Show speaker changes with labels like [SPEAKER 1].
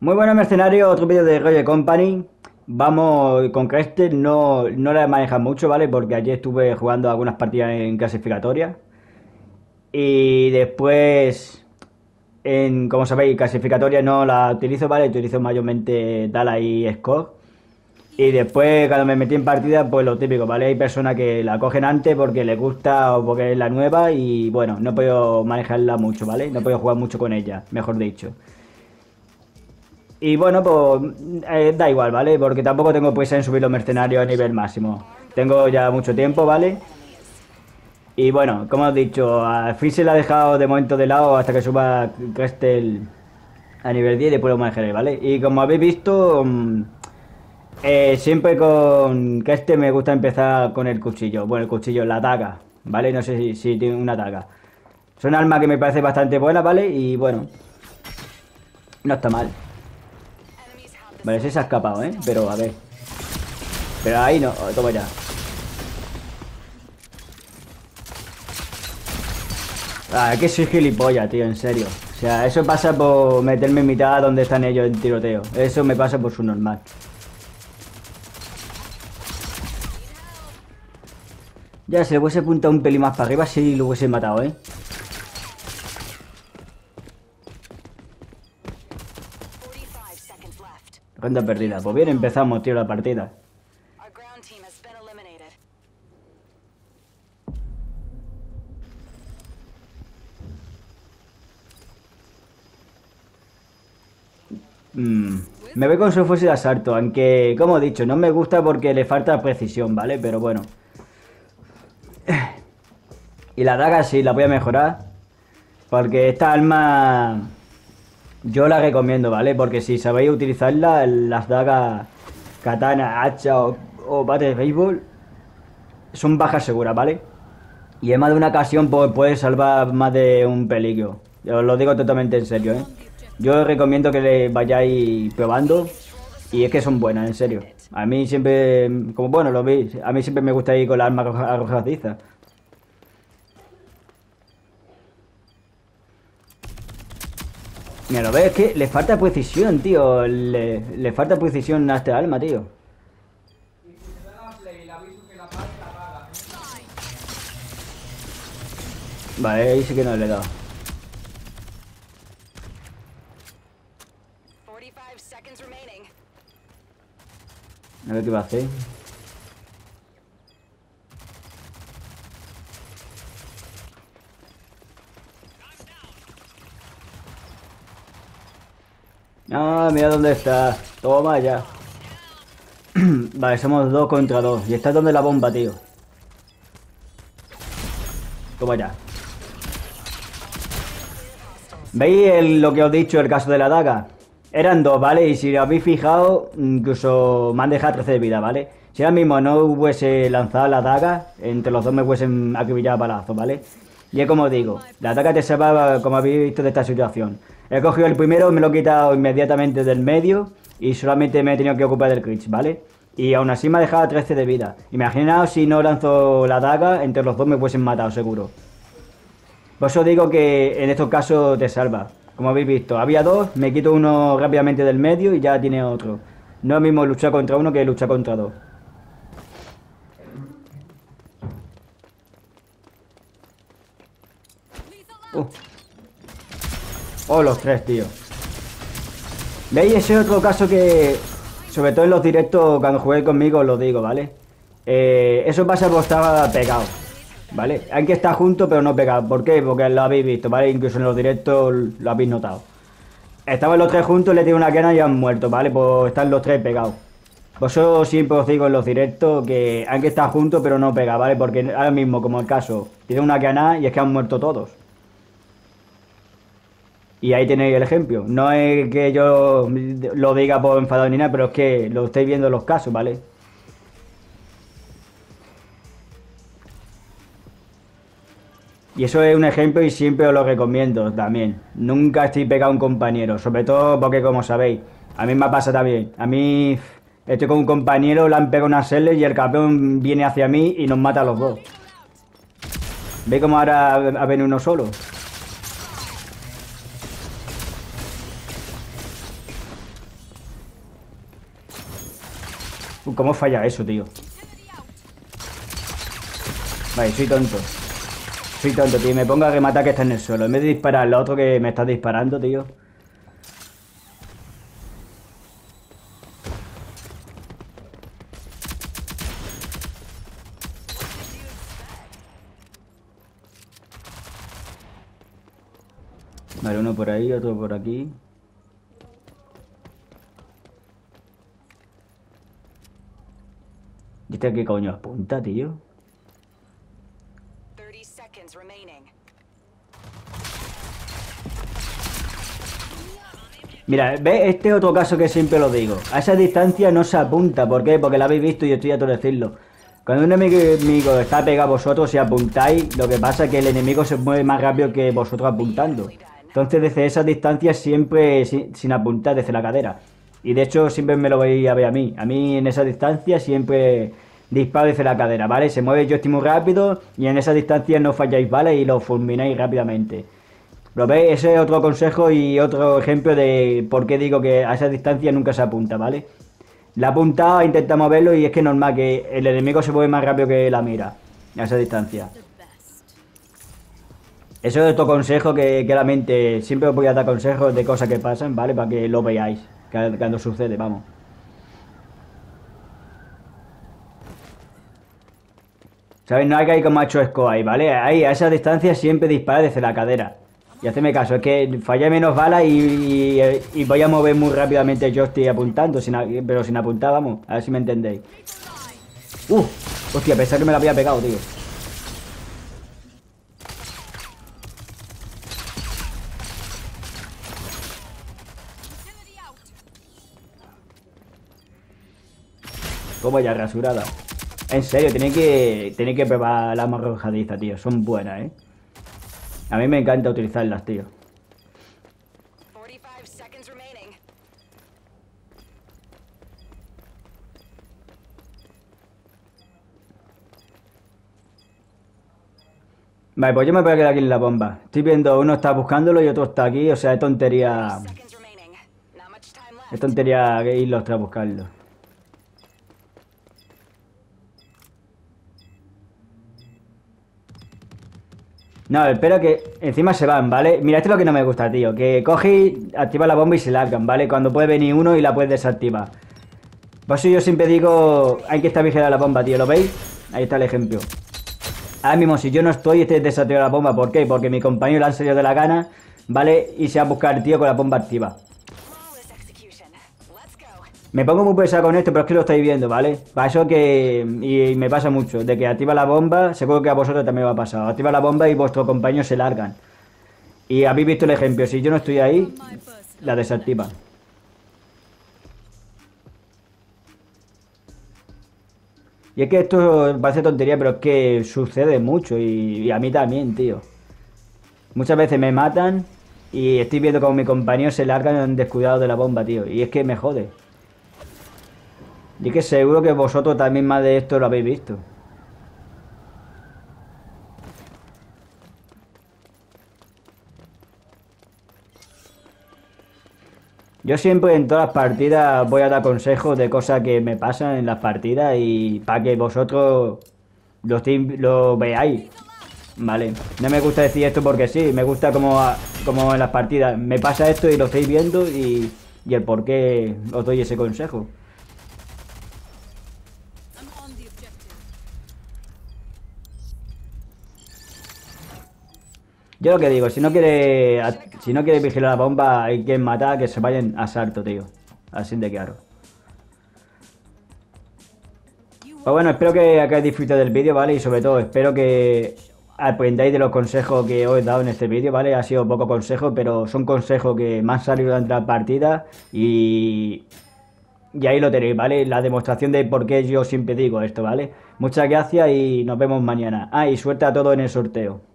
[SPEAKER 1] Muy buenos mercenarios, otro vídeo de Roger Company. Vamos con Crestel, no, no la manejan mucho, ¿vale? Porque ayer estuve jugando algunas partidas en clasificatoria. Y después, en, como sabéis, clasificatoria no la utilizo, ¿vale? Utilizo mayormente Dala y Score. Y después, cuando me metí en partida, pues lo típico, ¿vale? Hay personas que la cogen antes porque les gusta o porque es la nueva y bueno, no puedo manejarla mucho, ¿vale? No puedo jugar mucho con ella, mejor dicho. Y bueno, pues eh, da igual, ¿vale? Porque tampoco tengo prisa en subir los mercenarios a nivel máximo. Tengo ya mucho tiempo, ¿vale? Y bueno, como he dicho, a Freeze la ha dejado de momento de lado hasta que suba Crestel a nivel 10 y después lo manejaré, ¿vale? Y como habéis visto, mm, eh, siempre con Crestel me gusta empezar con el cuchillo. Bueno, el cuchillo, la daga, ¿vale? No sé si, tiene una daga. Es un arma que me parece bastante buena, ¿vale? Y bueno, no está mal. Vale, ese se ha escapado, ¿eh? Pero a ver. Pero ahí no. Toma ya. Ah, que soy gilipollas, tío, en serio. O sea, eso pasa por meterme en mitad donde están ellos en tiroteo. Eso me pasa por su normal. Ya, si le hubiese apuntado un pelín más para arriba, sí lo hubiese matado, ¿eh? Ronda perdida. Pues bien empezamos, tío, la partida. Mm, me voy con su fusil de asalto, aunque, como he dicho, no me gusta porque le falta precisión, ¿vale? Pero bueno. Y la daga sí, la voy a mejorar. Porque esta arma yo la recomiendo, ¿vale? Porque si sabéis utilizarla, las dagas katana, hacha o, bate de béisbol son bajas seguras, ¿vale? Y en más de una ocasión pues, puede salvar más de un peligro. Os lo digo totalmente en serio, ¿eh? Yo os recomiendo que le vayáis probando y es que son buenas, en serio. A mí siempre, como bueno, lo veis, a mí siempre me gusta ir con la arma arrojadiza. Mira, lo ves, que le falta precisión, tío. Le, le falta precisión a este alma, tío. Vale, ahí sí que no le he dado. A ver qué va a hacer. Ah, mira dónde está. Toma ya. vale, somos dos contra dos. Y está donde la bomba, tío. Toma ya. ¿Veis lo que os he dicho, el caso de la daga? Eran dos, ¿vale? Y si lo habéis fijado, incluso me han dejado 13 de vida, ¿vale? Si ahora mismo no hubiese lanzado la daga, entre los dos me hubiesen acribillado balazos, ¿vale? Y es como digo, la daga te salva, como habéis visto, de esta situación. He cogido el primero, me lo he quitado inmediatamente del medio y solamente me he tenido que ocupar del crit, ¿vale? Y aún así me ha dejado 13 de vida. Imaginaos si no lanzo la daga, entre los dos me hubiesen matado, seguro. Por eso digo que en estos casos te salva. Como habéis visto, había dos, me quito uno rápidamente del medio y ya tiene otro. No es mismo luchar contra uno que luchar contra dos. Uh. Oh, los tres, tío. ¿Veis? Ese es otro caso que, sobre todo en los directos, cuando jugué conmigo, lo digo, ¿vale? Eh, eso pasa por estar pegado, ¿vale? Hay que estar juntos, pero no pegado. ¿Por qué? Porque lo habéis visto, ¿vale? Incluso en los directos lo habéis notado. Estaban los tres juntos, le tiré una cana y han muerto, ¿vale? Pues están los tres pegados. Por eso siempre os digo en los directos que hay que estar juntos, pero no pegados, ¿vale? Porque ahora mismo, como el caso, tiene una cana y es que han muerto todos. Y ahí tenéis el ejemplo. No es que yo lo diga por enfadado ni nada, pero es que lo estáis viendo en los casos, ¿vale? Y eso es un ejemplo y siempre os lo recomiendo también. Nunca estoy pegado a un compañero, sobre todo porque como sabéis, a mí me pasa también. A mí estoy con un compañero, le han pegado una serie y el campeón viene hacia mí y nos mata a los dos. ¿Veis cómo ahora ha venido uno solo? ¿Cómo falla eso, tío? Vale, soy tonto. Soy tonto, tío. Me pongo a rematar que está en el suelo. En vez de disparar al otro que me está disparando, tío. Vale, uno por ahí, otro por aquí. ¿Y este qué coño apunta, tío? Mira, ve este otro caso que siempre lo digo. A esa distancia no se apunta. ¿Por qué? Porque la habéis visto y estoy a todo decirlo. Cuando un enemigo está pegado a vosotros y apuntáis, lo que pasa es que el enemigo se mueve más rápido que vosotros apuntando. Entonces desde esa distancia siempre sin, apuntar desde la cadera. Y de hecho siempre me lo veis a ver a mí. A mí en esa distancia siempre disparo desde la cadera, ¿vale? Se mueve estoy muy rápido y en esa distancia no falláis, ¿vale? Y lo fulmináis rápidamente. ¿Lo veis? Ese es otro consejo y otro ejemplo de por qué digo que a esa distancia nunca se apunta, ¿vale? La apuntado, intenta moverlo y es que es normal que el enemigo se mueve más rápido que la mira a esa distancia. Eso es otro consejo que claramente siempre os voy a dar consejos de cosas que pasan, ¿vale? Para que lo veáis cuando sucede, vamos. ¿Sabes? No hay que ir como ha hecho Esco ahí, ¿vale? Ahí, a esa distancia siempre dispara desde la cadera. Y haceme caso, es que fallé menos balas y, voy a mover muy rápidamente yo estoy apuntando, pero sin apuntar, vamos, a ver si me entendéis. Uh, hostia, pensé que me la había pegado, tío. Como ya rasurada. En serio, tiene que, tiene que probar la arrojadiza, tío. Son buenas, ¿eh? A mí me encanta utilizarlas, tío. Vale, pues yo me voy a quedar aquí en la bomba. Estoy viendo, uno está buscándolo y otro está aquí. O sea, es tontería... Es tontería irlos a buscarlo. No, espero que encima se van, ¿vale? Mira, esto es lo que no me gusta, tío. Que coge, activa la bomba y se largan, ¿vale? Cuando puede venir uno y la puedes desactivar. Por eso yo siempre digo, hay que estar vigilada la bomba, tío. ¿Lo veis? Ahí está el ejemplo. Ahora mismo, si yo no estoy, este desactiva la bomba. ¿Por qué? Porque mi compañero le han salido de la gana, ¿vale? Y se va a buscar el tío con la bomba activa. Me pongo muy pesado con esto, pero es que lo estáis viendo, ¿vale? Para eso que... Y me pasa mucho, de que activa la bomba, seguro que a vosotros también va a pasar. Activa la bomba y vuestros compañeros se largan. Y habéis visto el ejemplo, si yo no estoy ahí, la desactiva. Y es que esto parece tontería, pero es que sucede mucho y, a mí también, tío. Muchas veces me matan y estoy viendo como mis compañeros se largan en descuidado de la bomba, tío. Y es que me jode. Y que seguro que vosotros también más de esto lo habéis visto. Yo siempre en todas las partidas voy a dar consejos de cosas que me pasan en las partidas y para que vosotros lo, lo veáis. Vale, no me gusta decir esto porque sí, me gusta como, como en las partidas. Me pasa esto y lo estáis viendo y, y el por qué os doy ese consejo. Yo lo que digo, si no quiere si no quiere vigilar la bomba, hay que matar, que se vayan a salto, tío. Así de claro. Pues bueno, espero que hayáis disfrutado del vídeo, ¿vale? Y sobre todo, espero que aprendáis de los consejos que os he dado en este vídeo, ¿vale? Ha sido poco consejo, pero son consejos que me han salido durante la partida y... Y ahí lo tenéis, ¿vale? La demostración de por qué yo siempre digo esto, ¿vale? Muchas gracias y nos vemos mañana. Ah, y suerte a todos en el sorteo.